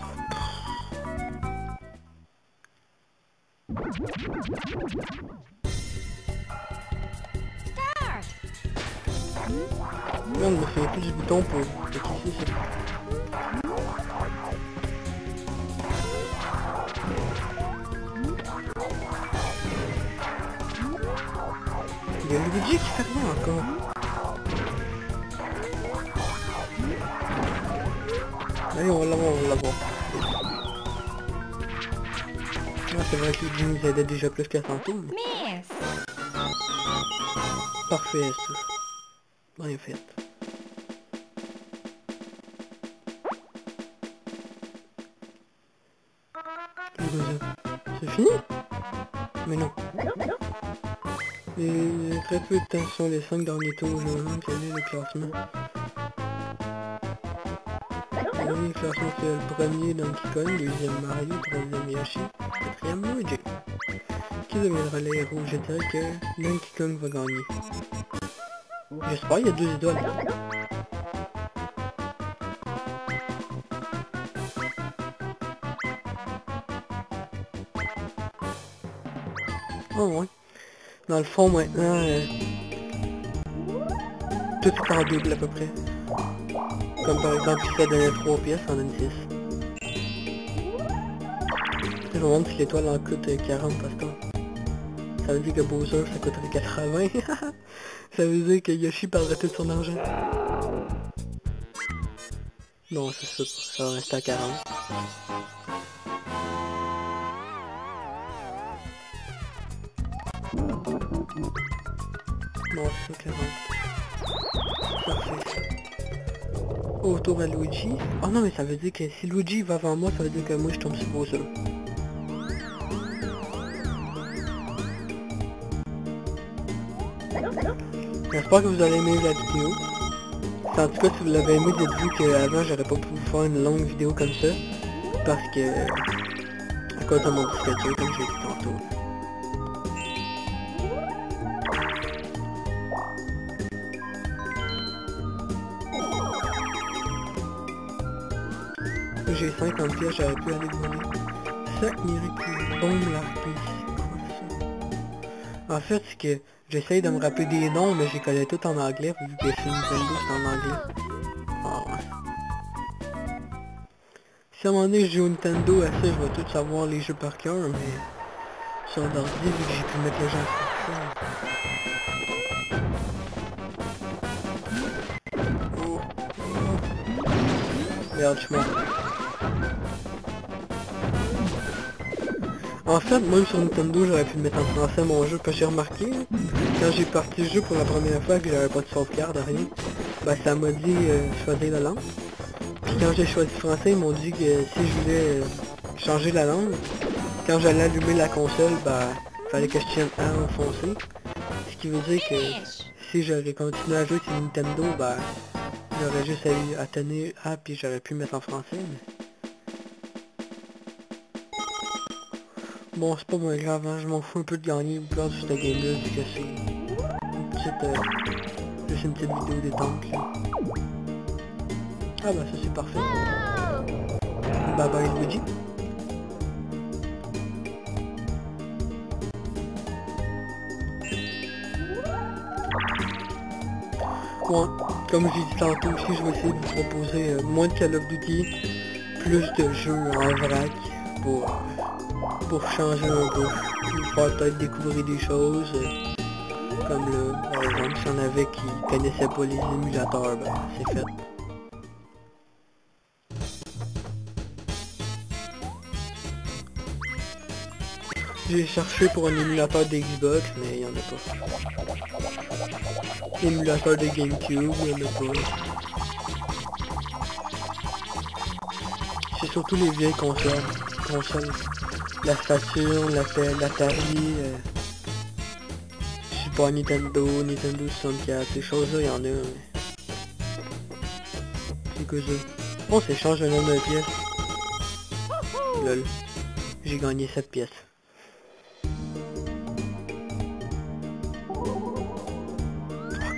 Plus qu'à tantôt. mais Miss. Parfait, ça. Bien fait. C'est fini? Mais non. Et très peu de temps sur les 5 derniers tours, je me demande quel est le classement. Classement c'est le premier Donkey Kong, deuxième Mario, troisième Yoshi, quatrième Luigi. Qui deviendra le héros Je dirais que Donkey Kong va gagner. J'espère, il y a deux étoiles. Oh ouais. Dans le fond maintenant, euh, tout est en double à peu près. Comme par exemple si ça donnait 3 pièces, on donne 6. Je me demande si l'étoile en coûte euh, 40 parce que ça veut dire que Bowser ça coûterait 80. ça veut dire que Yoshi perdrait tout son argent. Non, ça, ça va rester à 40. Non, c'est 40. Au tour à Luigi. Oh non, mais ça veut dire que si Luigi va avant moi, ça veut dire que moi je tombe sur Bowser. J'espère que vous allez aimer la vidéo. En tout cas, si vous l'avez aimé, dites-vous qu'avant, j'aurais pas pu faire une longue vidéo comme ça. Parce que... À cause de mon disque comme j'ai dit tantôt. J'ai 50 pièces, j'aurais pu aller voler. Bon l'arpie. C'est quoi ça? En fait, c'est que j'essaye de me rappeler des noms, mais je connais tous en anglais, vu que c'est Nintendo, c'est en anglais. Ah ouais. Si à un moment donné je joue Nintendo, à ça, je vais tout savoir les jeux par cœur, mais... Sur l'ordi, vu que j'ai pu mettre les gens sur ça. Oh. Oh. Merde, je mort. En fait, même sur Nintendo, j'aurais pu mettre en français mon jeu, que j'ai remarqué, quand j'ai parti le jeu pour la première fois, que j'avais pas de sauvegarde, rien, bah ça m'a dit euh, choisir la langue. Puis quand j'ai choisi français, ils m'ont dit que si je voulais euh, changer la langue, quand j'allais allumer la console, bah fallait que je tienne A enfoncé. Ce qui veut dire que si j'aurais continué à jouer sur Nintendo, bah j'aurais juste à tenir A puis j'aurais pu mettre en français. Bon, c'est pas bien grave, hein, je m'en fous un peu de gagner ou perdre sur cette game-là, vu que c'est une petite, euh, juste une petite vidéo détente, là. Ah bah ça c'est parfait. Bye bye Luigi. Ouais, comme j'ai dit tantôt aussi, je vais essayer de vous proposer euh, moins de Call of Duty, plus de jeux en vrac pour, pour changer un peu, vous faire peut-être découvrir des choses, euh, comme le, par exemple, s'il y en avait qui connaissaient pas les émulateurs, ben c'est fait. J'ai cherché pour un émulateur d'Xbox, mais il y en a pas. Émulateur de Gamecube, il y en a pas. C'est surtout les vieilles consoles. consoles. La Saturn, la l'Atari, euh, Super Nintendo, Nintendo 64, ces choses-là, il y en a. C'est que ça. On s'échange un nombre de pièces. Lol. J'ai gagné cette pièce.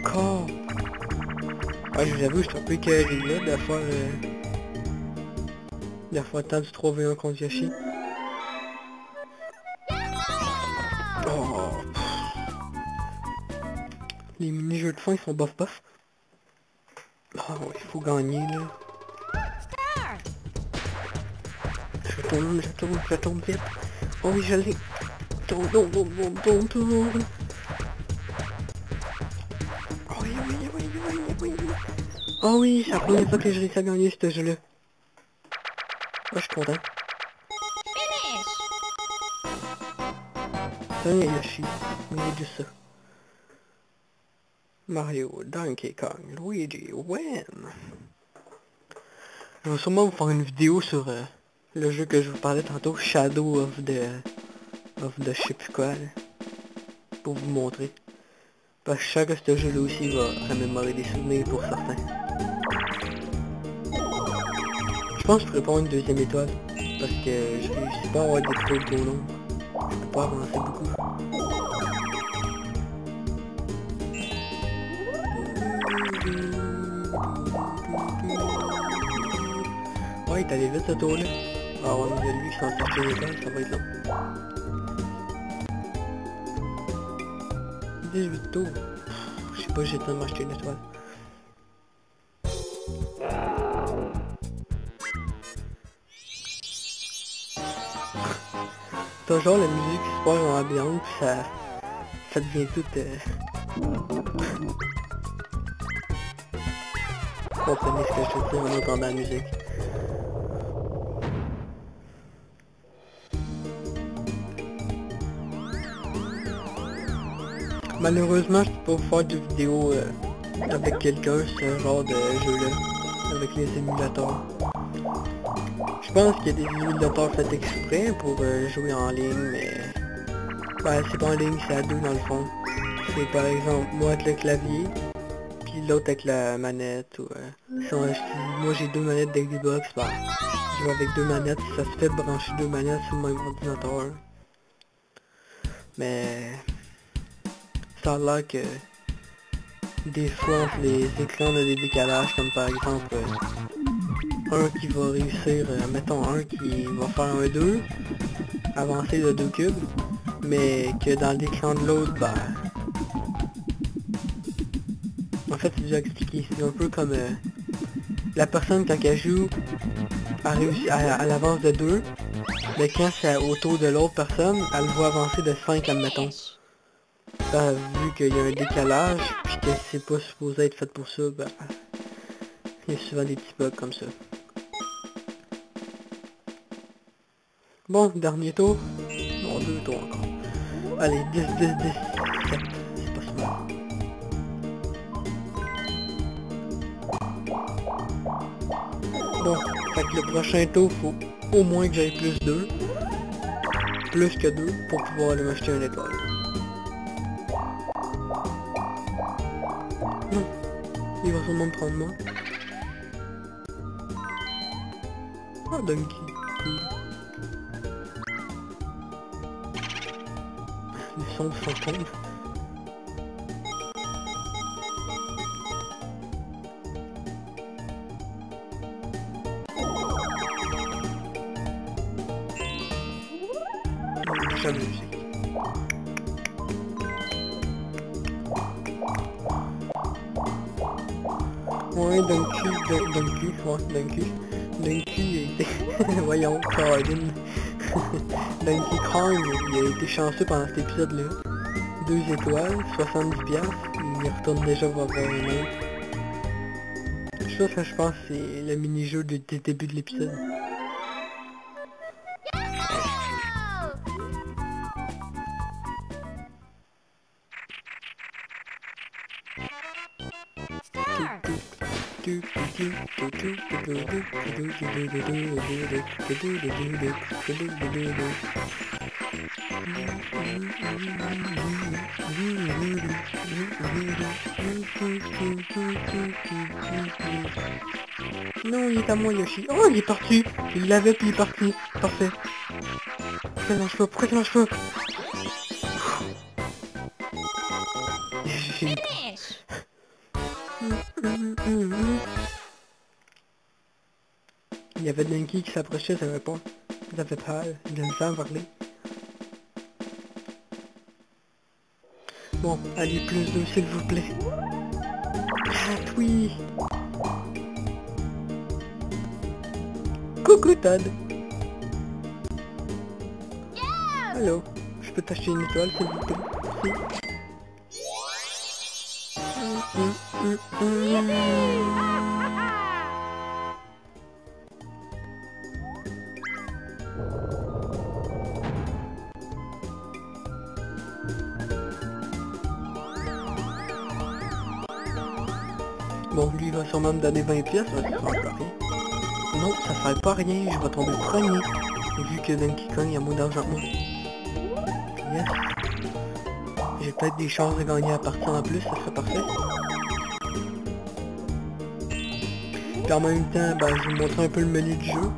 Encore? Ah je vous avoue, je suis un peu carré là, de la fois... Euh... De la fois temps du 3v1 contre Yoshi. Les mini-jeux de fin ils sont bof bof. Ah oh, il faut gagner là. Je tourne, je tourne, je tourne vite. Oh oui, je l'ai. Tourne, tourne, tourne, tourne, tourne. Oh oui, oui, oui, oui, oui. Oh oui, c'est la première fois que je réussis à gagner ce jeu-là. Oh, je suis content. Yoshi. On est juste ça. Mario, Donkey Kong, Luigi, when? Je vais sûrement vous faire une vidéo sur... Euh, le jeu que je vous parlais tantôt, Shadow of the... of the Ship Squad. Pour vous montrer. Parce que je sais que ce jeu-là aussi va remémorer des souvenirs pour certains. Je pense que je pourrais prendre une deuxième étoile. Parce que je réussis pas à avoir des trop trop longs. Je peux pas avancer beaucoup. Étoile, ça va être long. 18 tours. Je sais pas, j'ai le temps de m'acheter une étoile. Toujours la musique super ambiante, ça, ça devient tout... Euh... Comprenez ce que je veux dire en entendant la musique. Malheureusement, je peux pas faire de vidéo euh, avec quelqu'un ce genre de jeu-là, avec les émulateurs. Je pense qu'il y a des émulateurs faits exprès pour euh, jouer en ligne, mais... Ben, c'est pas en ligne, c'est à deux dans le fond. C'est par exemple moi avec le clavier, puis l'autre avec la manette, ou... Euh, moi j'ai deux manettes d'Xbox, bah, je joue avec deux manettes, ça se fait brancher deux manettes sur le même ordinateur. Mais a l'air que des fois les écrans des décalages comme par exemple euh, un qui va réussir, euh, mettons un qui va faire un 2, avancer de deux cubes, mais que dans l'écran de l'autre, bah... En fait c'est déjà expliqué, c'est un peu comme euh, la personne quand elle joue a réussi à, l'avance de 2, mais quand c'est au tour de l'autre personne, elle voit avancer de 5 admettons vu qu'il y a un décalage, puis que c'est pas supposé être fait pour ça, bah, il y a souvent des petits bugs comme ça. Bon, dernier tour. Non, deux tours encore. Allez, 10, 10, 10, 7. C'est pas smart. Bon, fait que le prochain tour, faut au moins que j'aille plus 2. Plus que 2 pour pouvoir aller m'acheter une étoile. Sûrement me prendre moi. Ah, Donkey. Cool. Les sons s'entendent. J'amuse. D'un cul, d'un cul, ouais, d'un cul. D'un cul, voyons, Colin. Donkey Kong, il a été chanceux pendant cet épisode-là. Deux étoiles, 70 piastres, il retourne déjà voir un autre. Ça, ça je pense c'est le mini-jeu du début de l'épisode. Non, il est à moi Yoshi. Oh, il est parti. Il l'avait puis il est parti. Parfait. Pourquoi il lâche pas Pourquoi il Donkey qui s'approchait, ça avait pas. Il avait peur, il avait peur parler. Bon, allez, plus d'eau s'il vous plaît. Ah oui Coucou Todd Allô, je peux t'acheter une étoile s'il vous plaît? Merci. Hum, hum, hum, Bon, lui va sûrement me donner 20 pièces, ça à rien. Non, ça ferait pas rien, je vais tomber premier. Vu que Donkey Kong il a moins d'argent moi. Yes. J'ai peut-être des chances de gagner à partir en plus, ça serait parfait. Puis en même temps, ben, je vais vous montrer un peu le menu du jeu.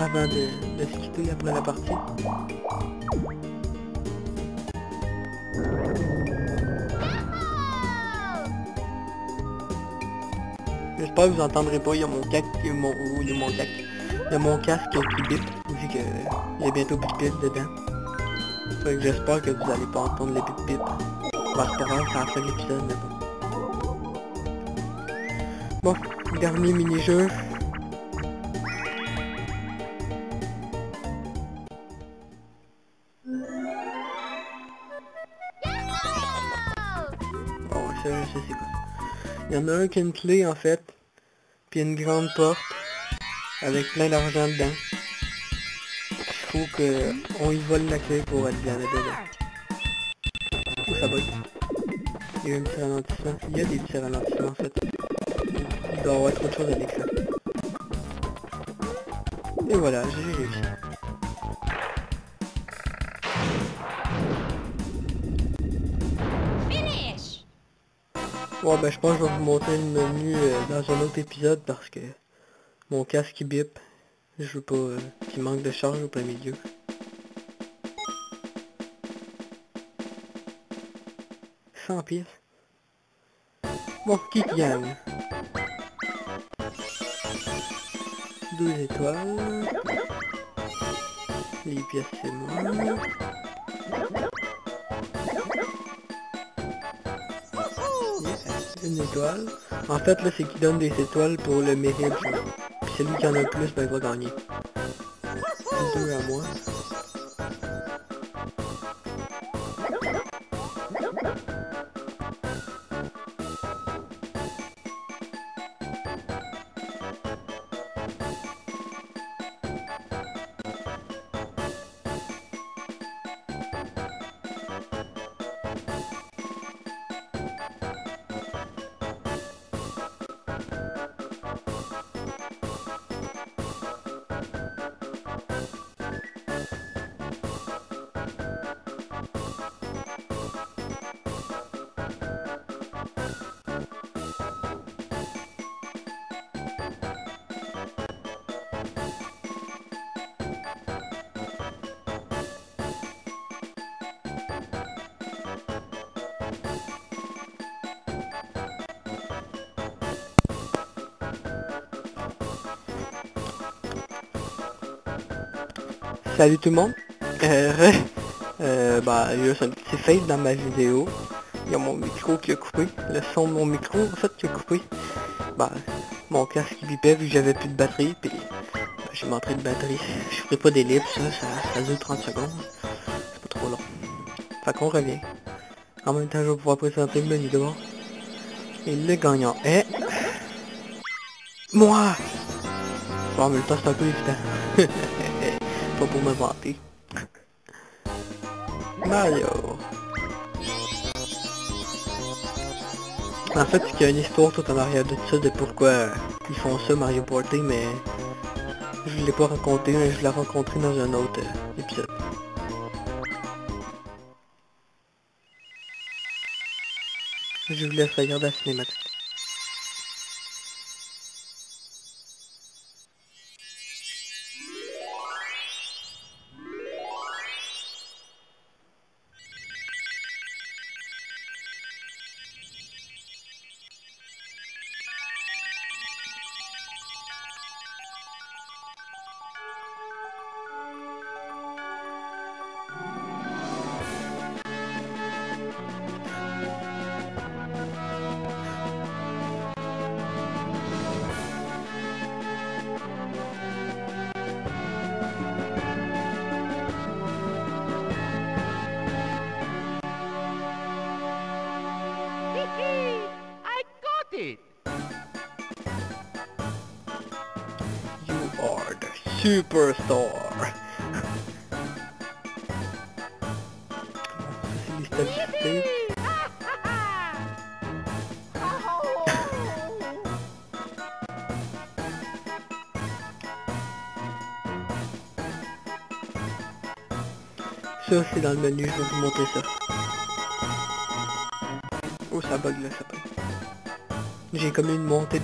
Avant de, de se quitter après la partie. Vous entendrez pas, il y a mon casque, il y a mon, oh, il y a mon casque. Il y a mon casque qui bip, vu que il y a bientôt plus de piles dedans. Fait que j'espère que vous allez pas entendre les bip bip. Bah c'est pas grave, fait l'épisode, mais bon. Bon, dernier mini-jeu. Bon, ça je sais c'est quoi. Il y en a un qui a une clé en fait, puis une grande porte avec plein d'argent dedans. Il faut que on y vole la clé pour être bien dedans. Ça bug Il y a un petit ralentissement. Il y a des petits ralentissements en fait. Il doit y avoir autre chose avec ça. Et voilà, j'ai réussi. Bon ben je pense que je vais vous montrer le menu euh, dans un autre épisode parce que mon casque il bip. Je veux pas euh, qu'il manque de charge au plein milieu. Cent pièces. Bon, qui gagne? Deux étoiles. Les pièces c'est moi. Une étoile. En fait, là, c'est qui donne des étoiles pour le mérite. Puis celui qui en a le plus, ben, il va gagner. Deux à moi. Salut tout le monde. Euh, euh, bah, il juste un petit fail dans ma vidéo. Il y a mon micro qui a coupé. Le son de mon micro, en fait, qui a coupé. Bah, mon casque il bipait vu que j'avais plus de batterie. Puis, j'ai montré de batterie. Je ferai pas d'ellipse, ça, ça, ça dure 30 secondes. C'est pas trop long. Fait qu'on revient. En même temps, je vais pouvoir présenter le menu. Et le gagnant est... Moi Bon, en même temps, c'est un peu évident. pas pour me. Mario. En fait, qu'il y a une histoire tout en arrière de ça, de pourquoi ils font ça, Mario Party, mais je l'ai pas raconté, mais je l'ai rencontré dans un autre épisode. Je vous laisse regarder la cinématique.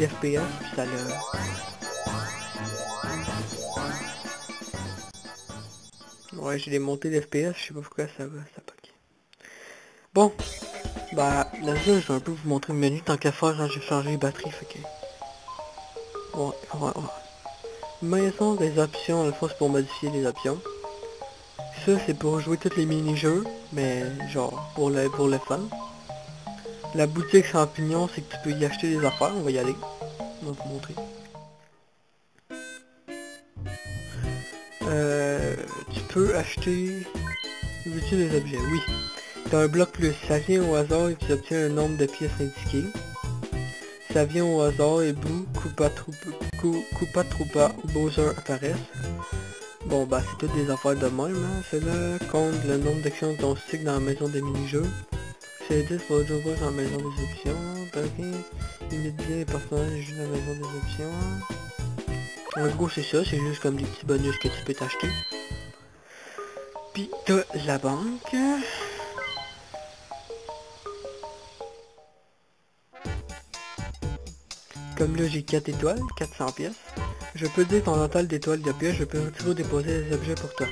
d'FPS, puis ça l'a... Ouais, j'ai des montées d'FPS, je sais pas pourquoi ça va, ça. Bon, bah, là, je vais un peu vous montrer le menu, tant qu'à faire, hein, j'ai chargé les batteries, fait que... Ouais, ouais, ouais. Maison des options, le fond, c'est pour modifier les options. Ça, c'est pour jouer tous les mini-jeux, mais genre, pour le, pour le fun. La boutique champignon, c'est que tu peux y acheter des affaires, on va y aller. Va vous montrer. Euh, tu peux acheter... Veux-tu des objets? Oui. T'as un bloc plus, ça vient au hasard et tu obtiens un nombre de pièces indiquées. Ça vient au hasard et Boo, Koopa Troopa, ou Bowser apparaissent. Bon bah c'est toutes des affaires de même, hein. Cela compte le nombre d'actions de ton stick dans la maison des mini-jeux. C'est 10 pour le dans la maison des options. Bien les personnages la maison des options. En gros c'est ça, c'est juste comme des petits bonus que tu peux t'acheter. Puis t'as la banque. Comme là j'ai 4 étoiles, 400 pièces. Je peux dire ton total d'étoiles de pièces, je peux ou déposer des objets pour toi.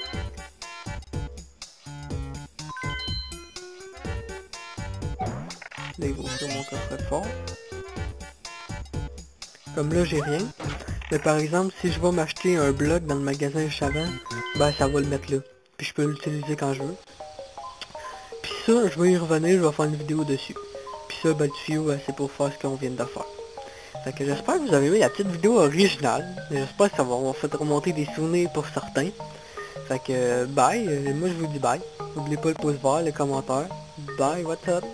Là, il va ouvrir mon coffre-fort. Comme là, j'ai rien. Mais par exemple, si je vais m'acheter un bloc dans le magasin Chavant, ben ça va le mettre là. Puis je peux l'utiliser quand je veux. Puis ça, je vais y revenir, je vais faire une vidéo dessus. Puis ça, ben le tuyau, ben, c'est pour faire ce qu'on vient de faire. Fait que j'espère que vous avez aimé la petite vidéo originale. J'espère que ça va vous faire remonter des souvenirs pour certains. Fait que bye, euh, moi je vous dis bye. N'oubliez pas le pouce vert, les commentaires. Bye, what's up?